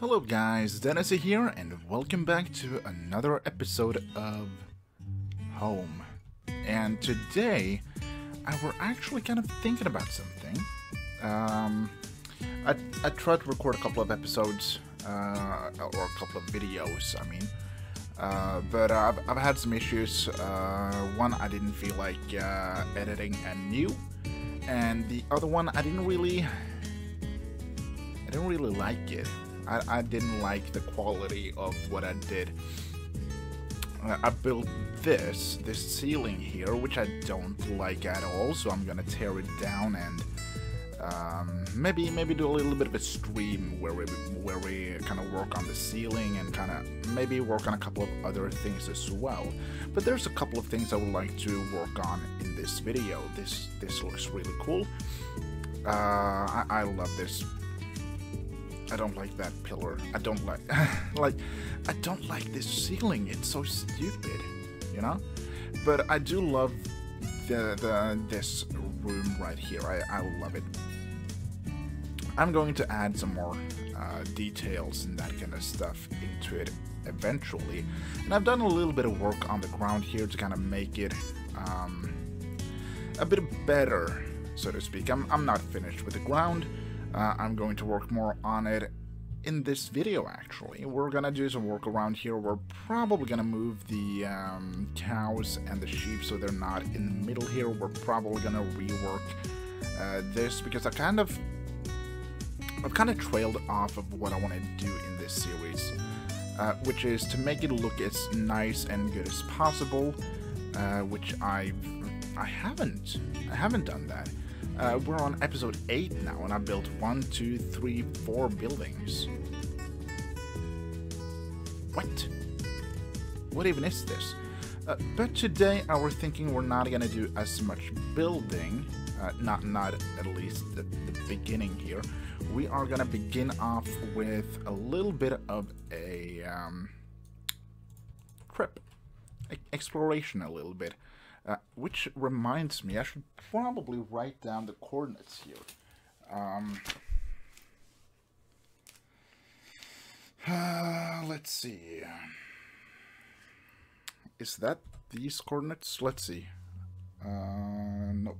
Hello guys, Dennis here and welcome back to another episode of Home. And today, I were actually kind of thinking about something. Um, I, I tried to record a couple of episodes, uh, or a couple of videos, I mean. Uh, but I've, I've had some issues. Uh, one, I didn't feel like uh, editing anew. And the other one, I didn't really... I didn't really like it. I, I didn't like the quality of what I did. Uh, I built this, this ceiling here, which I don't like at all, so I'm gonna tear it down and um, maybe maybe do a little bit of a stream where we where we kind of work on the ceiling and kind of maybe work on a couple of other things as well. But there's a couple of things I would like to work on in this video. This this looks really cool. Uh, I, I love this I don't like that pillar. I don't like, like, I don't like this ceiling. It's so stupid, you know? But I do love the, the this room right here. I, I love it. I'm going to add some more uh, details and that kind of stuff into it eventually. And I've done a little bit of work on the ground here to kind of make it um, a bit better, so to speak. I'm, I'm not finished with the ground. Uh, I'm going to work more on it in this video actually. We're gonna do some work around here. We're probably gonna move the um, cows and the sheep so they're not in the middle here. We're probably gonna rework uh, this because I kind of I've kind of trailed off of what I want to do in this series, uh, which is to make it look as nice and good as possible, uh, which I've I haven't I haven't done that. Uh, we're on episode 8 now, and I built one, two, three, four buildings. What? What even is this? Uh, but today I was thinking we're not gonna do as much building, uh, not not at least the, the beginning here. We are gonna begin off with a little bit of a um, trip, exploration a little bit. Uh, which reminds me, I should probably write down the coordinates here. Um, uh, let's see. Is that these coordinates? Let's see. Uh, no.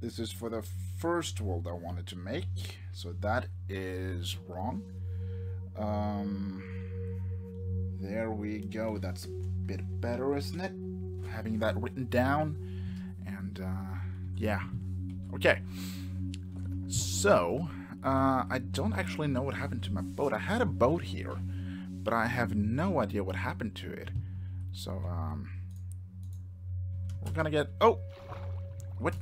This is for the first world I wanted to make, so that is wrong. Um, there we go. That's a bit better, isn't it? Having that written down. And, uh, yeah. Okay. So, uh, I don't actually know what happened to my boat. I had a boat here, but I have no idea what happened to it. So, um, we're gonna get... Oh! What?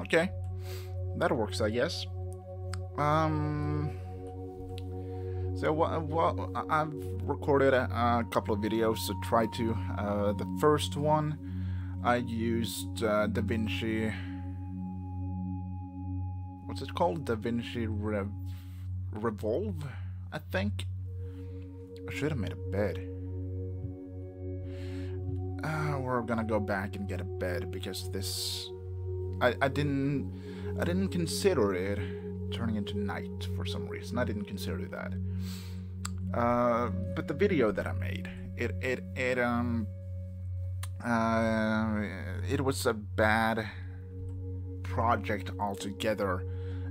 Okay. That works, I guess. Um... So well, I've recorded a, a, couple of videos to try to. Uh, the first one, I used uh, DaVinci. What's it called? DaVinci Rev Revolve, I think. I should have made a bed. Uh, we're gonna go back and get a bed because this, I I didn't I didn't consider it turning into night for some reason. I didn't consider that. Uh, but the video that I made, it it it um uh, it was a bad project altogether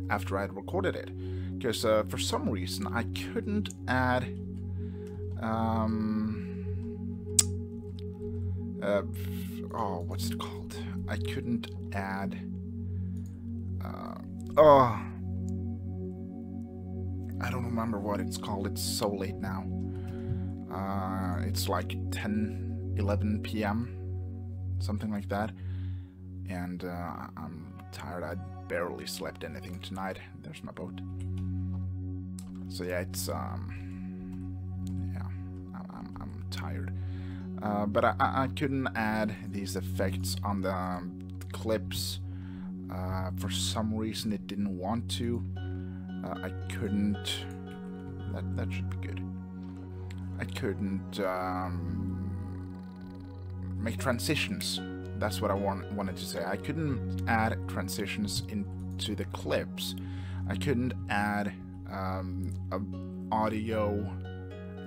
after I had recorded it because uh, for some reason I couldn't add um uh, oh what's it called I couldn't add uh, oh I don't remember what it's called. It's so late now. Uh, it's like 10, 11 p.m., something like that. And uh, I'm tired. I barely slept anything tonight. There's my boat. So yeah, it's um, yeah, I'm I'm, I'm tired. Uh, but I, I couldn't add these effects on the clips. Uh, for some reason, it didn't want to. Uh, I couldn't... That, that should be good. I couldn't um, make transitions. That's what I want, wanted to say. I couldn't add transitions into the clips. I couldn't add um, audio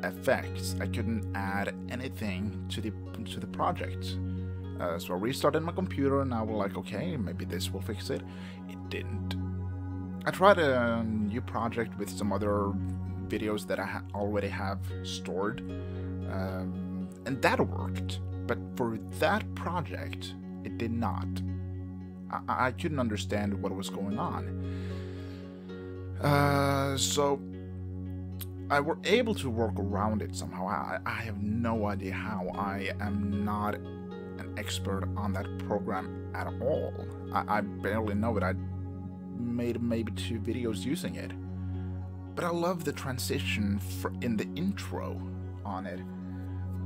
effects. I couldn't add anything to the to the project. Uh, so I restarted my computer and I was like, okay, maybe this will fix it. It didn't. I tried a new project with some other videos that I ha already have stored, um, and that worked. But for that project, it did not. I, I couldn't understand what was going on. Uh, so I were able to work around it somehow. I, I have no idea how. I am not an expert on that program at all. I, I barely know it. I made maybe two videos using it. But I love the transition in the intro on it.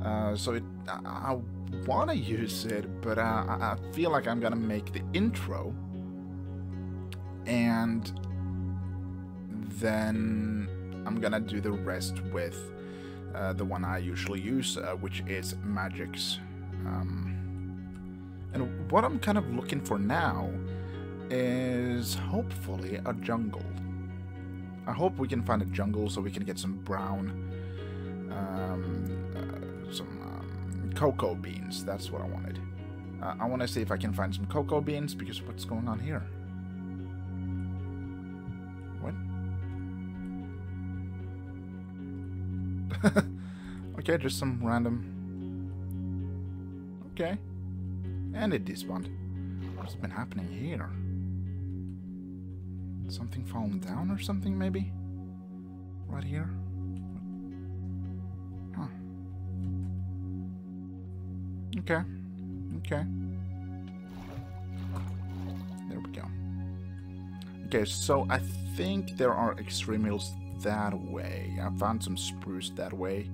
Uh, so it, I, I want to use it, but uh, I feel like I'm gonna make the intro and then I'm gonna do the rest with uh, the one I usually use, uh, which is Magix. Um, and what I'm kind of looking for now is hopefully a jungle. I hope we can find a jungle so we can get some brown, um, uh, some um, cocoa beans. That's what I wanted. Uh, I want to see if I can find some cocoa beans because what's going on here? What? okay, just some random... Okay. And it despawned. What's been happening here? Something falling down or something, maybe? Right here? Huh. Okay. Okay. There we go. Okay, so I think there are extreme hills that way. I found some spruce that way.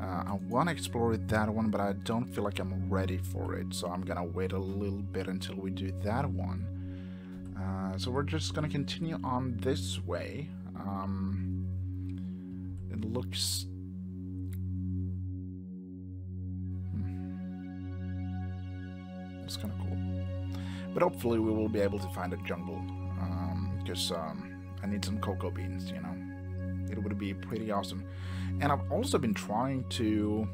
Uh, I want to explore that one, but I don't feel like I'm ready for it. So I'm going to wait a little bit until we do that one. Uh, so we're just going to continue on this way. Um, it looks... Hmm. It's kind of cool. But hopefully we will be able to find a jungle. Because um, um, I need some cocoa beans, you know it would be pretty awesome. And I've also been trying to.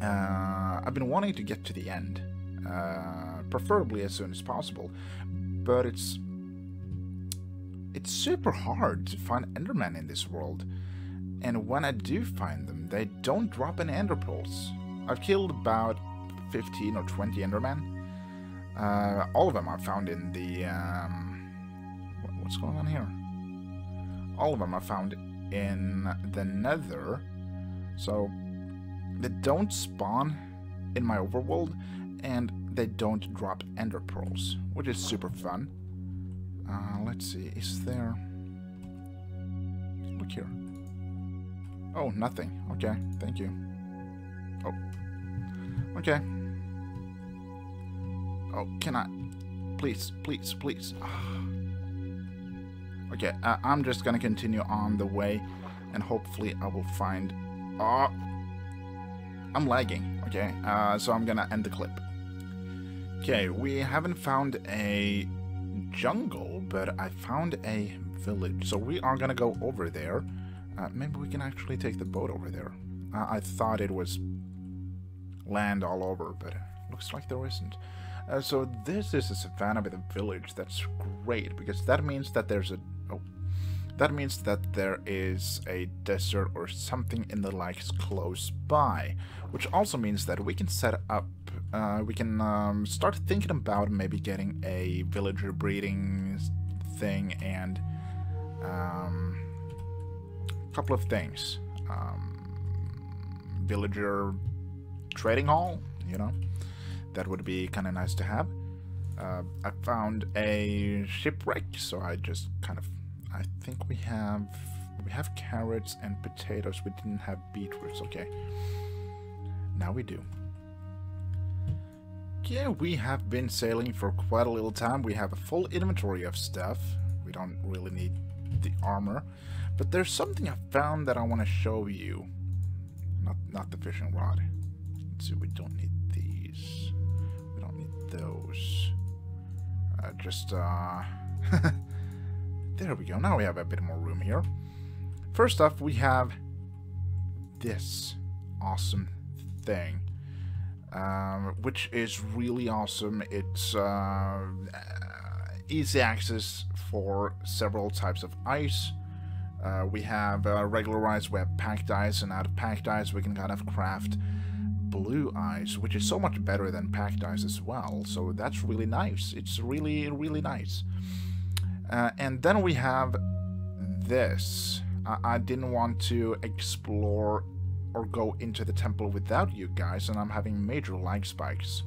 Uh, I've been wanting to get to the end, uh, preferably as soon as possible, but it's it's super hard to find Endermen in this world. And when I do find them, they don't drop any Ender pearls. I've killed about 15 or 20 Endermen. Uh, all of them are found in the... Um, what's going on here? all of them are found in the nether. So they don't spawn in my overworld and they don't drop ender pearls, which is super fun. Uh, let's see, is there... Look here. Oh, nothing. Okay, thank you. Oh. Okay. Oh, can I... Please, please, please. Okay, uh, I'm just gonna continue on the way and hopefully I will find... Oh! I'm lagging, okay? Uh, so I'm gonna end the clip. Okay, we haven't found a jungle, but I found a village. So we are gonna go over there. Uh, maybe we can actually take the boat over there. Uh, I thought it was land all over, but looks like there isn't. Uh, so this is a savannah with a village. That's great, because that means that there's a Oh, that means that there is a desert or something in the likes close by, which also means that we can set up, uh, we can um, start thinking about maybe getting a villager breeding thing and um, a couple of things. Um, villager trading hall, you know, that would be kind of nice to have. Uh, I found a shipwreck, so I just kind of I think we have we have carrots and potatoes. We didn't have beetroots. Okay. Now we do. Yeah, we have been sailing for quite a little time. We have a full inventory of stuff. We don't really need the armor. But there's something I found that I want to show you. Not not the fishing rod. Let's see, we don't need these. We don't need those. Uh, just, uh... There we go. Now we have a bit more room here. First off, we have this awesome thing. Um, which is really awesome. It's uh, easy access for several types of ice. Uh, we have uh, regular ice, we have packed ice, and out of packed ice we can kind of craft blue ice, which is so much better than packed ice as well. So that's really nice. It's really, really nice. Uh, and then we have this. I, I didn't want to explore or go into the temple without you guys, and I'm having major lag spikes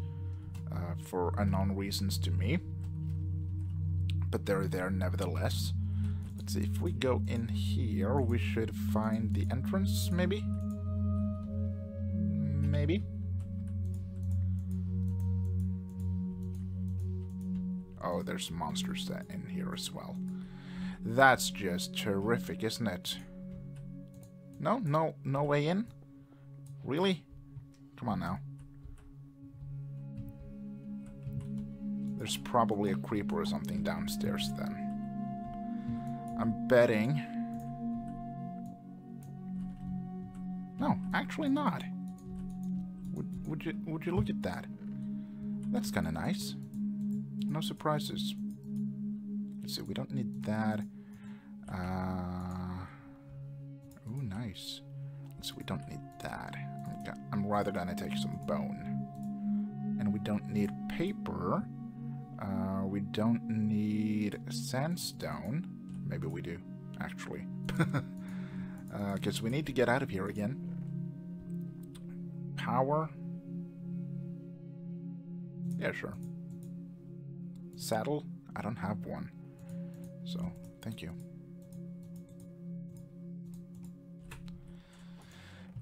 uh, for unknown reasons to me. But they're there nevertheless. Let's see, if we go in here, we should find the entrance, maybe? Maybe? Oh, there's monsters in here as well. That's just terrific, isn't it? No? No, no way in? Really? Come on now. There's probably a creeper or something downstairs then. I'm betting... No, actually not. Would, would you would you look at that? That's kind of nice. No surprises. Let's see, we don't need that. Uh, ooh, nice. So we don't need that. I'm rather gonna take some bone. And we don't need paper. Uh, we don't need sandstone. Maybe we do, actually. Because uh, we need to get out of here again. Power. Yeah, sure. Saddle. I don't have one. So, thank you.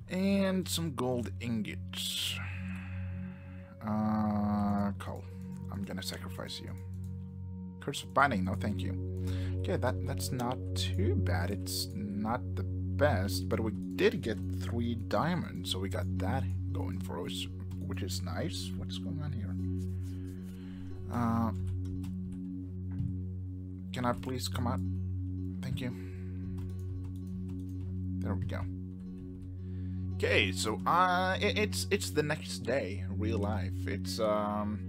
And some gold ingots. Uh, coal. I'm gonna sacrifice you. Curse of Binding, no thank you. Okay, that, that's not too bad. It's not the best, but we did get three diamonds, so we got that going for us, which is nice. What's going on here? Uh, can I please come out? Thank you. There we go. Okay, so uh, it, it's it's the next day, real life. It's um,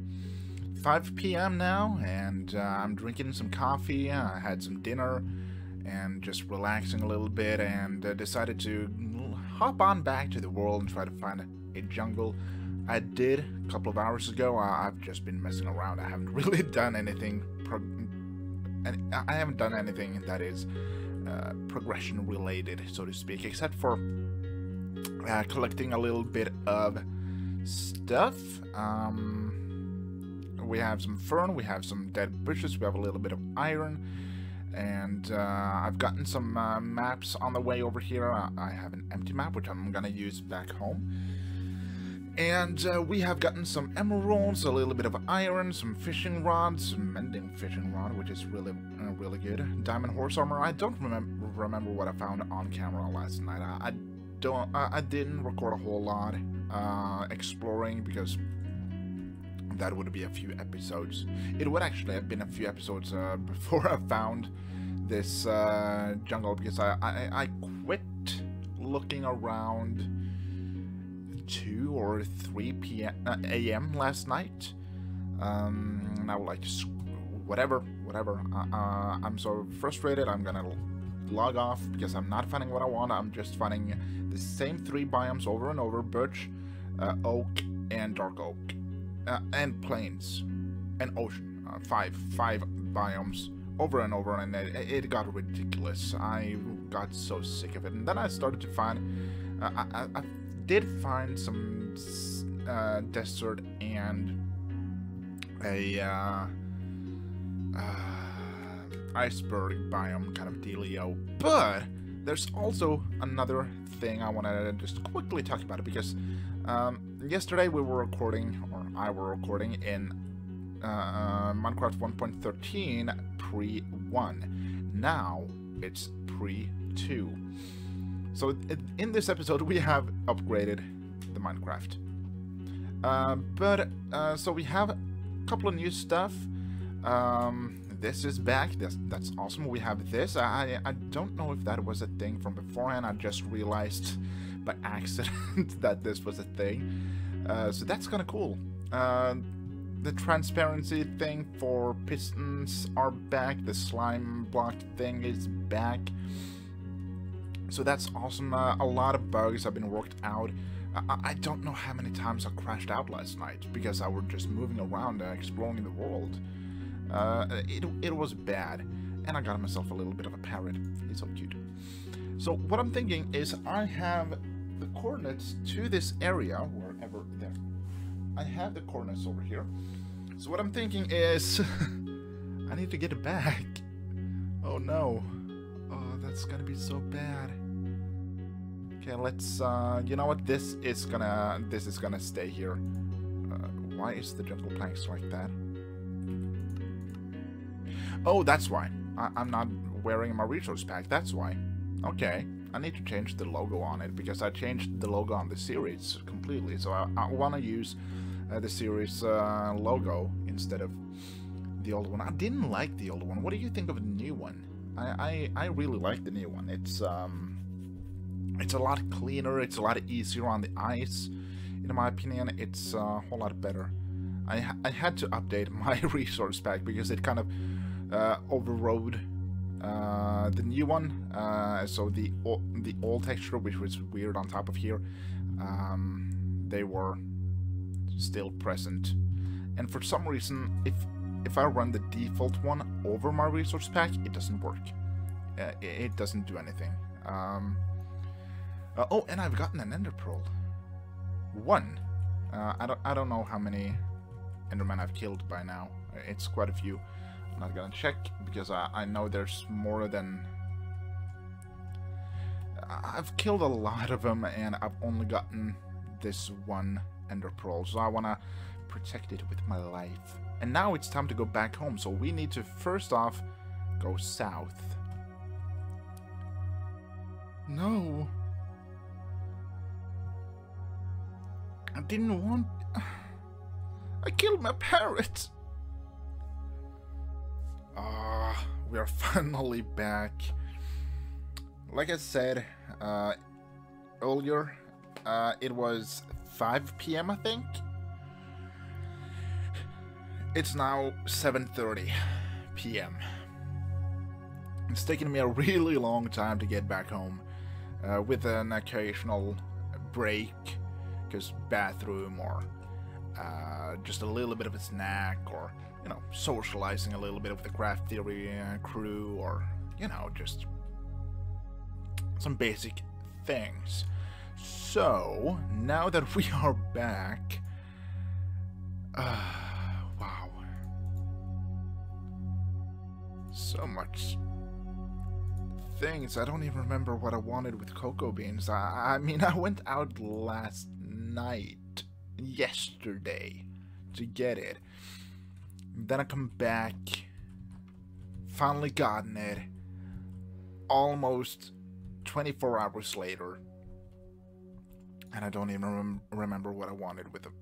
5 p.m. now, and uh, I'm drinking some coffee. I had some dinner, and just relaxing a little bit, and uh, decided to hop on back to the world and try to find a, jungle. I did a couple of hours ago. I, have just been messing around. I haven't really done anything. and I haven't done anything that is uh, progression related, so to speak, except for uh, collecting a little bit of stuff. Um, we have some fern, we have some dead bushes, we have a little bit of iron, and uh, I've gotten some uh, maps on the way over here. I, have an empty map, which I'm gonna use back home. And uh, we have gotten some emeralds, a little bit of iron, some fishing rods, some mending fishing rod, which is really, uh, really good. Diamond horse armor. I don't remember remember what I found on camera last night. I, I don't I, I didn't record a whole lot uh, exploring because that would be a few episodes. It would actually have been a few episodes uh, before I found this uh, jungle because I, I, I quit looking around 2 or 3 p.m. Uh, a.m. last night. Um, and I would like to whatever, whatever. Uh, uh, I'm so frustrated. I'm gonna log off because I'm not finding what I want. I'm just finding the same three biomes over and over, birch, uh, oak, and dark oak. Uh, and plains, and ocean. Uh, five, five biomes over and over, and it, it, got ridiculous. I got so sick of it. And then I started to find, uh, I, I, did find some uh, desert and a uh, iceberg biome kind of dealio. But there's also another thing I want to just quickly talk about it because um, yesterday we were recording, or I were recording in uh, Minecraft 1.13 pre-1. Now it's pre-2. So in this episode we have upgraded the Minecraft. Uh, but, uh, so we have a couple of new stuff. Um, this is back. That's, that's awesome. We have this. I, I don't know if that was a thing from beforehand. I just realized by accident that this was a thing. Uh, so that's kind of cool. Uh, the transparency thing for pistons are back. The slime block thing is back. So that's awesome. Uh, a lot of bugs have been worked out. I, I, don't know how many times I crashed out last night because I was just moving around and exploring the world. Uh, it, it was bad, and I got myself a little bit of a parrot. He's so cute. So what I'm thinking is I have the coordinates to this area, wherever there. I have the coordinates over here. So what I'm thinking is I need to get it back. Oh no. Oh, that's gonna be so bad. Okay, let's, uh, you know what, this is gonna, this is gonna stay here. Uh, why is the jungle planks like that? Oh, that's why. I am not wearing my resource pack, that's why. Okay, I need to change the logo on it, because I changed the logo on the series completely, so I, I want to use uh, the series uh, logo instead of the old one. I didn't like the old one. What do you think of the new one? I, I, I really like the new one. It's, um, it's a lot cleaner, it's a lot easier on the eyes. In my opinion, it's a whole lot better. I, I had to update my resource pack because it kind of uh, overrode uh, the new one. Uh, so the the old texture, which was weird on top of here, um, they were still present. And for some reason, if if I run the default one over my resource pack, it doesn't work. Uh, it doesn't do anything. Um, uh, oh, and I've gotten an Ender Pearl. One. Uh, I don't. I don't know how many Endermen I've killed by now. It's quite a few. Not gonna check because I, I know there's more than. I've killed a lot of them, and I've only gotten this one Ender Pearl, so I wanna protect it with my life. And now it's time to go back home, so we need to first off go south. No. I didn't want... I killed my parrot! Ah, uh, we are finally back. Like I said uh, earlier, uh, it was 5 p.m. I think. It's now 7.30 p.m. It's taken me a really long time to get back home, uh, with an occasional break because bathroom or uh, just a little bit of a snack or you know socializing a little bit with the craft theory crew or you know just some basic things so now that we are back uh, wow so much things. I don't even remember what I wanted with cocoa beans. I, I mean, I went out last night, yesterday, to get it. Then I come back, finally gotten it, almost 24 hours later, and I don't even rem remember what I wanted with them.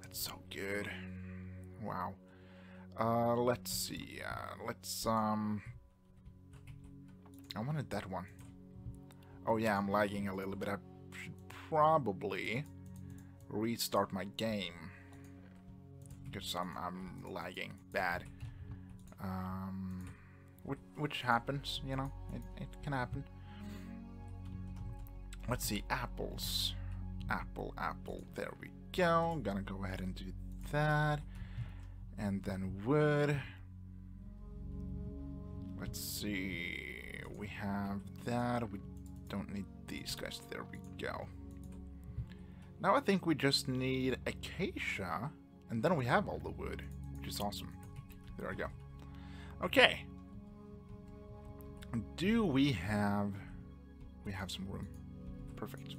That's so good. Wow. Uh, let's see. Uh, let's, um... I wanted that one. Oh yeah, I'm lagging a little bit. I should probably restart my game because I'm, I'm lagging bad. Um, which, which happens, you know, it, it can happen. Let's see, apples. Apple, apple, there we go. Gonna go ahead and do that. And then wood. Let's see, we have that. We don't need these guys. There we go. Now I think we just need acacia, and then we have all the wood, which is awesome. There we go. Okay. Do we have... We have some room. Perfect.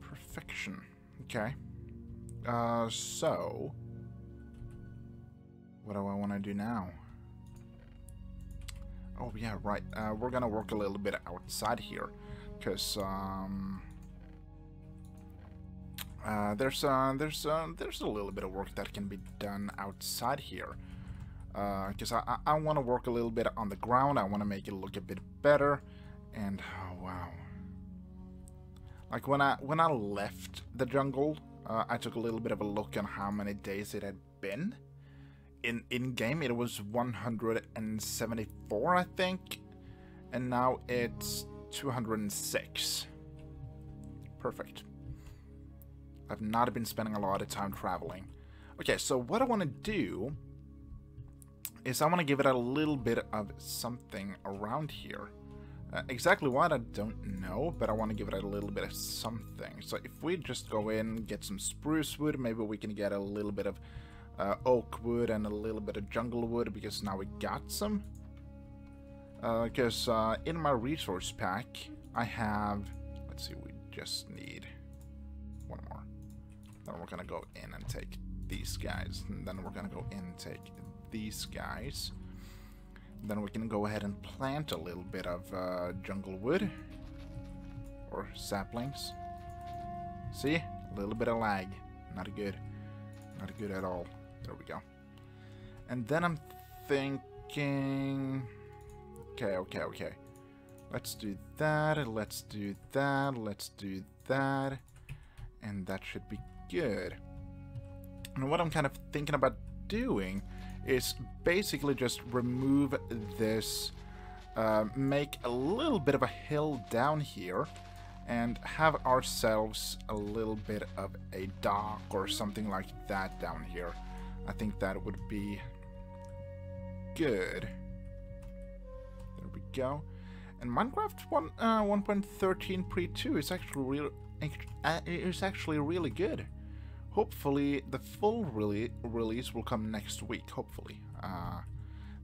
Perfection. Okay. Uh, so... What do I want to do now? Oh, yeah, right. Uh, we're gonna work a little bit outside here because um, uh, there's uh, there's uh, there's a little bit of work that can be done outside here. Because uh, I, I want to work a little bit on the ground. I want to make it look a bit better. And oh, wow, like when I when I left the jungle, I took a little bit of a look on how many days it had been. In in game, it was 174, I think, and now it's 206. Perfect. I've not been spending a lot of time traveling. Okay, so what I want to do is I want to give it a little bit of something around here. Uh, exactly what, I don't know, but I want to give it a little bit of something. So if we just go in, get some spruce wood, maybe we can get a little bit of uh, oak wood and a little bit of jungle wood, because now we got some. Because uh, uh, in my resource pack, I have... Let's see, we just need one more. Then we're gonna go in and take these guys. And then we're gonna go in and take these guys. Then we can go ahead and plant a little bit of uh, jungle wood. Or saplings. See? A little bit of lag. Not good. Not good at all. There we go. And then I'm thinking... Okay, okay, okay. Let's do that, let's do that, let's do that. And that should be good. And what I'm kind of thinking about doing is basically just remove this, uh, make a little bit of a hill down here, and have ourselves a little bit of a dock or something like that down here. I think that would be good. There we go. And Minecraft 1 uh, 1.13 pre 2 is actually real uh, is actually really good. Hopefully, the full re release will come next week. Hopefully, uh,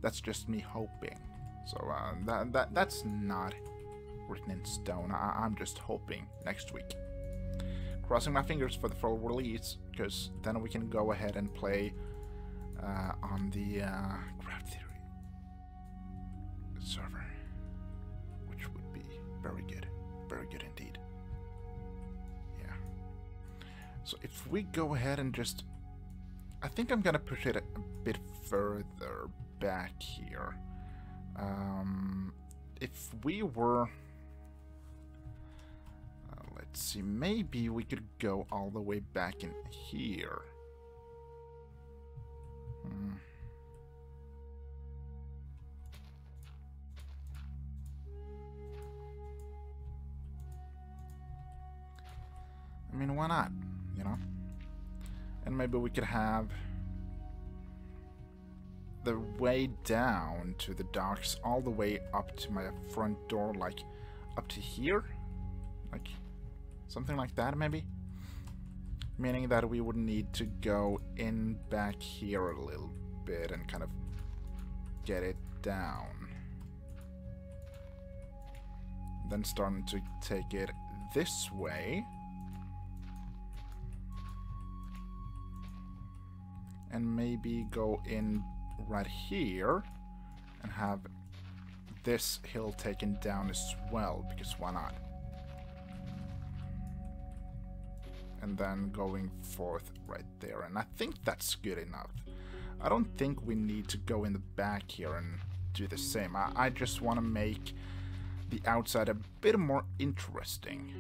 that's just me hoping. So uh, that that that's not written in stone. I I'm just hoping next week. Crossing my fingers for the full release, because then we can go ahead and play uh, on the uh, Craft we go ahead and just... I think I'm gonna push it a, a bit further back here. Um, if we were... Uh, let's see, maybe we could go all the way back in here. Hmm. I mean, why not? And maybe we could have the way down to the docks all the way up to my front door, like up to here? Like something like that, maybe? Meaning that we would need to go in back here a little bit and kind of get it down. Then starting to take it this way. And maybe go in right here and have this hill taken down as well, because why not? And then going forth right there, and I think that's good enough. I don't think we need to go in the back here and do the same. I, I just want to make the outside a bit more interesting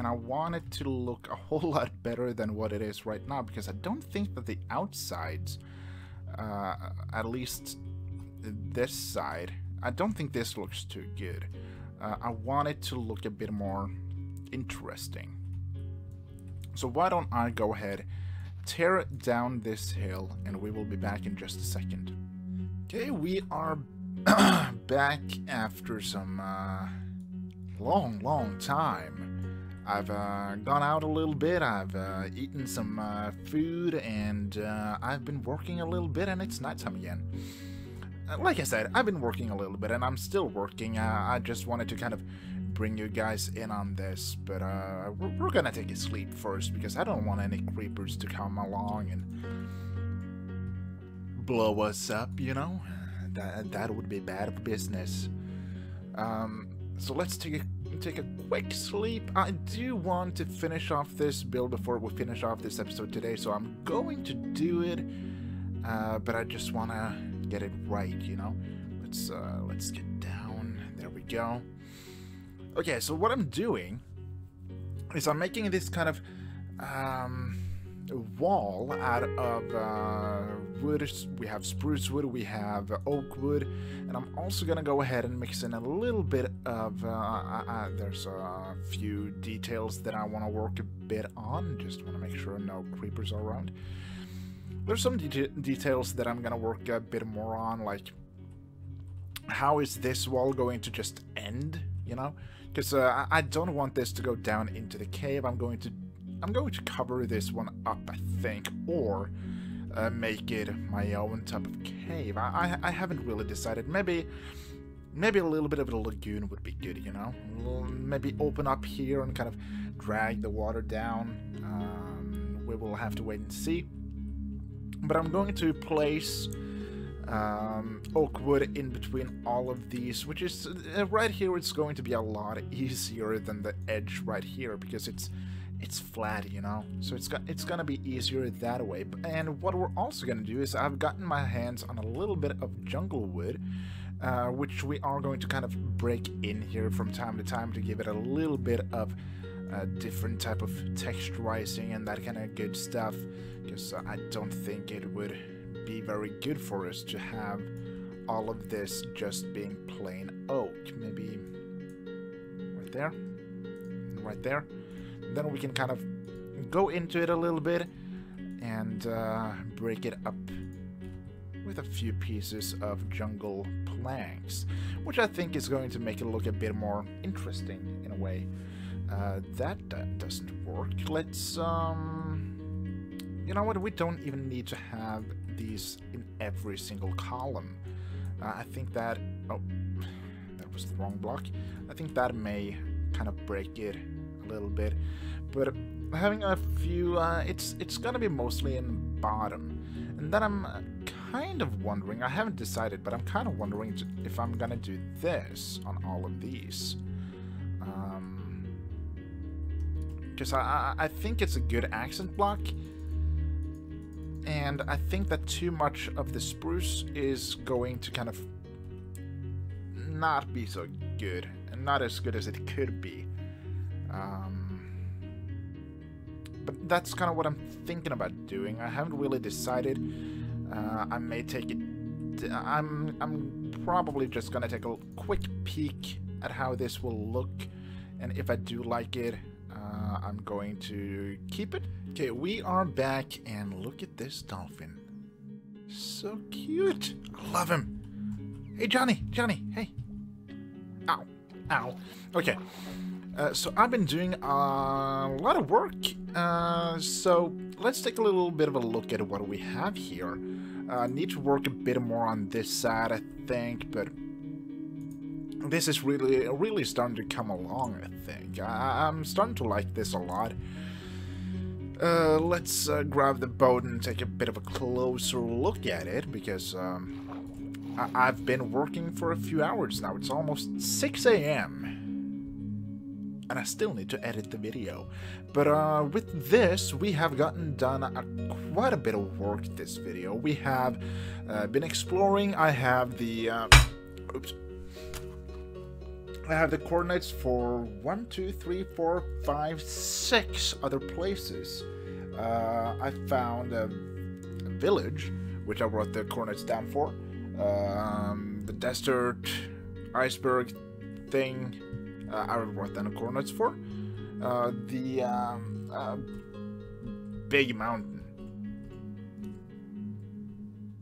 and I want it to look a whole lot better than what it is right now because I don't think that the outsides, uh, at least this side, I don't think this looks too good. Uh, I want it to look a bit more interesting. So why don't I go ahead, tear down this hill, and we will be back in just a second. Okay, we are back after some uh, long, long time. I've uh, gone out a little bit, I've uh, eaten some uh, food, and uh, I've been working a little bit, and it's nighttime again. Uh, like I said, I've been working a little bit, and I'm still working. Uh, I just wanted to kind of bring you guys in on this, but we're, we're, gonna take a sleep first, because I don't want any creepers to come along and blow us up, you know? That, that would be bad business. Um, so let's take a take a quick sleep. I do want to finish off this build before we finish off this episode today, so I'm going to do it. Uh, but I just want to get it right, you know? Let's, uh, let's get down. There we go. Okay, so what I'm doing is I'm making this kind of um, wall out of uh, wood. We have spruce wood, we have oak wood, and I'm also gonna go ahead and mix in a little bit of. Uh, there's a few details that I want to work a bit on. Just want to make sure no creepers are around. There's some de details that I'm gonna work a bit more on, like how is this wall going to just end? You know, because uh, I don't want this to go down into the cave. I'm going to I'm going to cover this one up, I think, or uh, make it my own type of cave. I, I, I haven't really decided. Maybe maybe a little bit of a lagoon would be good, you know? Maybe open up here and kind of drag the water down. Um, we will have to wait and see. But I'm going to place um, oak wood in between all of these, which is uh, right here. It's going to be a lot easier than the edge right here because it's it's flat, you know. So it's got it's gonna be easier that way. And what we're also gonna do is I've gotten my hands on a little bit of jungle wood. Uh, which we are going to kind of break in here from time to time to give it a little bit of a different type of texturizing and that kind of good stuff because I don't think it would be very good for us to have all of this just being plain oak. Maybe right there, right there. Then we can kind of go into it a little bit and uh, break it up with a few pieces of jungle planks, which I think is going to make it look a bit more interesting in a way. Uh, that, that doesn't work. Let's, um... You know what, we don't even need to have these in every single column. Uh, I think that... Oh, that was the wrong block. I think that may kind of break it little bit. But having a few... Uh, it's, it's gonna be mostly in bottom. And then I'm kind of wondering, I haven't decided, but I'm kind of wondering if I'm gonna do this on all of these. Because um, I, I think it's a good accent block, and I think that too much of the spruce is going to kind of not be so good, and not as good as it could be. Um, but that's kind of what I'm thinking about doing. I haven't really decided. Uh, I may take it. I'm I'm probably just gonna take a quick peek at how this will look, and if I do like it, uh, I'm going to keep it. Okay, we are back, and look at this dolphin. So cute. I love him. Hey, Johnny, Johnny, hey. Ow, ow. Okay. Uh, so I've been doing a lot of work, uh, so let's take a little bit of a look at what we have here. Uh, need to work a bit more on this side, I think, but this is really, really starting to come along, I think. I am starting to like this a lot. Uh, let's uh, grab the boat and take a bit of a closer look at it, because um, I I've been working for a few hours now. It's almost 6 a.m. And I still need to edit the video. But uh, with this, we have gotten done a, quite a bit of work this video. We have uh, been exploring. I have the... Uh, oops. I have the coordinates for one, two, three, four, five, six other places. Uh, I found a, a, village, which I wrote the coordinates down for. Um, the desert, iceberg thing, uh, down the coordinates for. Uh, the um, uh, big mountain.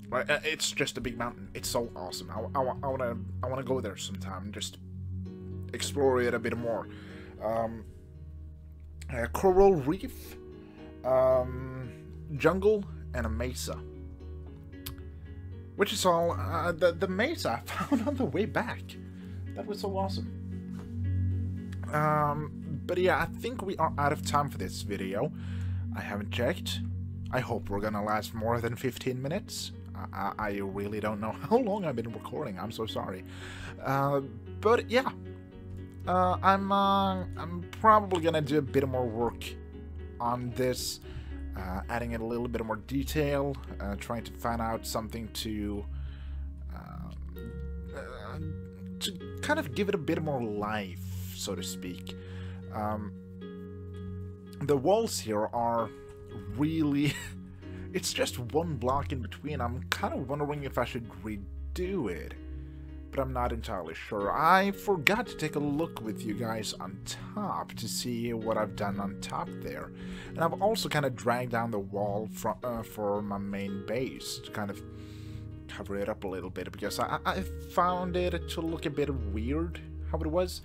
Right, uh, it's just a big mountain. It's so awesome. I, I, I wanna I wanna go there sometime and just explore it a bit more. Um, uh, coral reef, um, jungle, and a mesa. Which is all uh, the the mesa I found on the way back. That was so awesome. Um, but yeah, I think we are out of time for this video. I haven't checked. I hope we're gonna last more than 15 minutes. I, I really don't know how long I've been recording. I'm so sorry. Uh, but yeah, uh, I'm uh, I'm probably gonna do a bit more work on this, uh, adding in a little bit more detail, uh, trying to find out something to uh, uh, to kind of give it a bit more life, so to speak. Um, the walls here are really. it's just one block in between. I'm kind of wondering if I should redo it but I'm not entirely sure. I forgot to take a look with you guys on top to see what I've done on top there. And I've also kind of dragged down the wall from, uh, for my main base to kind of cover it up a little bit because I, I found it to look a bit weird how it was.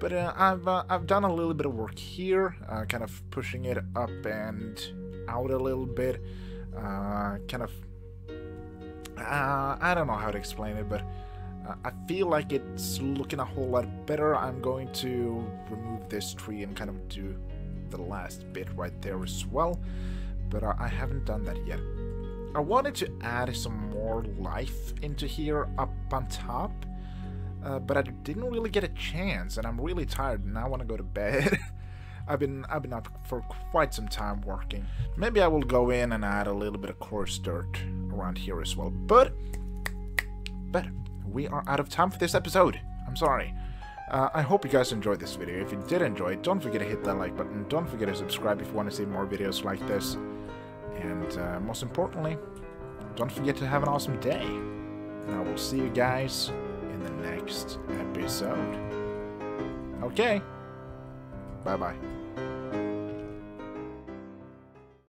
But uh, I've, uh, I've done a little bit of work here, uh, kind of pushing it up and out a little bit. Uh, kind of... Uh, I don't know how to explain it, but uh, I feel like it's looking a whole lot better. I'm going to remove this tree and kind of do the last bit right there as well. But I haven't done that yet. I wanted to add some more life into here up on top. Uh, but I didn't really get a chance, and I'm really tired, and I want to go to bed. I've been I've been up for quite some time working. Maybe I will go in and add a little bit of coarse dirt around here as well. But, but we are out of time for this episode. I'm sorry. Uh, I hope you guys enjoyed this video. If you did enjoy it, don't forget to hit that like button. Don't forget to subscribe if you want to see more videos like this. And uh, most importantly, don't forget to have an awesome day. And I will see you guys in the next episode. Okay. Bye-bye.